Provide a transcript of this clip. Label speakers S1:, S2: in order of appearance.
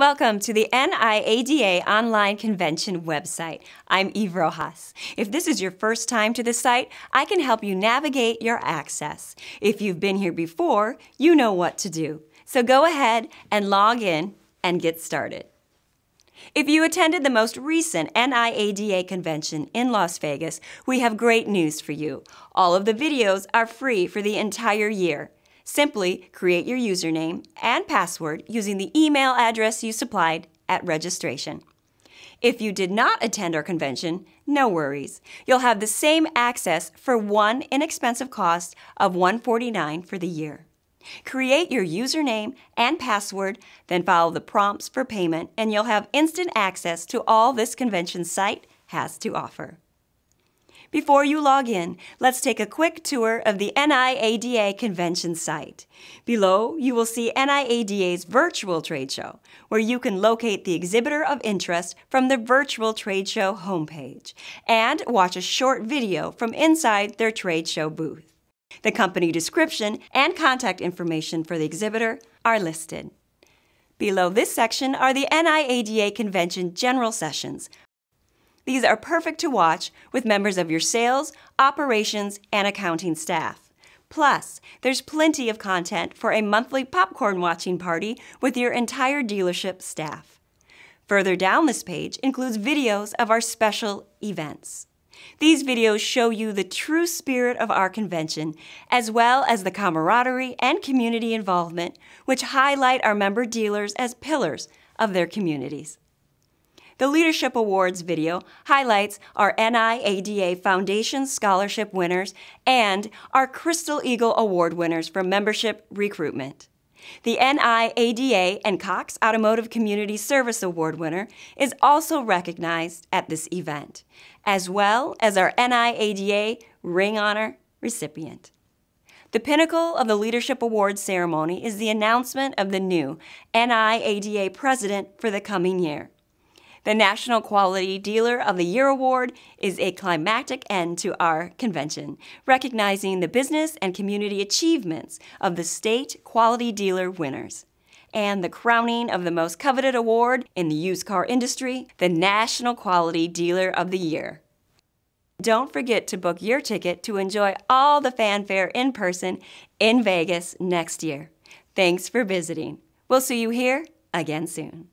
S1: Welcome to the NIADA online convention website. I'm Yve Rojas. If this is your first time to the site, I can help you navigate your access. If you've been here before, you know what to do. So go ahead and log in and get started. If you attended the most recent NIADA convention in Las Vegas, we have great news for you. All of the videos are free for the entire year. Simply create your username and password using the email address you supplied at registration. If you did not attend our convention, no worries. You'll have the same access for one inexpensive cost of 149 for the year. Create your username and password, then follow the prompts for payment, and you'll have instant access to all this convention site has to offer. Before you log in, let's take a quick tour of the NIADA convention site. Below, you will see NIADA's virtual trade show, where you can locate the exhibitor of interest from the virtual trade show homepage and watch a short video from inside their trade show booth. The company description and contact information for the exhibitor are listed. Below this section are the NIADA convention general sessions, these are perfect to watch with members of your sales, operations, and accounting staff. Plus, there's plenty of content for a monthly popcorn watching party with your entire dealership staff. Further down this page includes videos of our special events. These videos show you the true spirit of our convention, as well as the camaraderie and community involvement, which highlight our member dealers as pillars of their communities. The Leadership Awards video highlights our NIADA Foundation Scholarship winners and our Crystal Eagle Award winners for membership recruitment. The NIADA and Cox Automotive Community Service Award winner is also recognized at this event, as well as our NIADA Ring Honor recipient. The pinnacle of the Leadership Awards ceremony is the announcement of the new NIADA president for the coming year. The National Quality Dealer of the Year Award is a climactic end to our convention, recognizing the business and community achievements of the state quality dealer winners. And the crowning of the most coveted award in the used car industry, the National Quality Dealer of the Year. Don't forget to book your ticket to enjoy all the fanfare in person in Vegas next year. Thanks for visiting. We'll see you here again soon.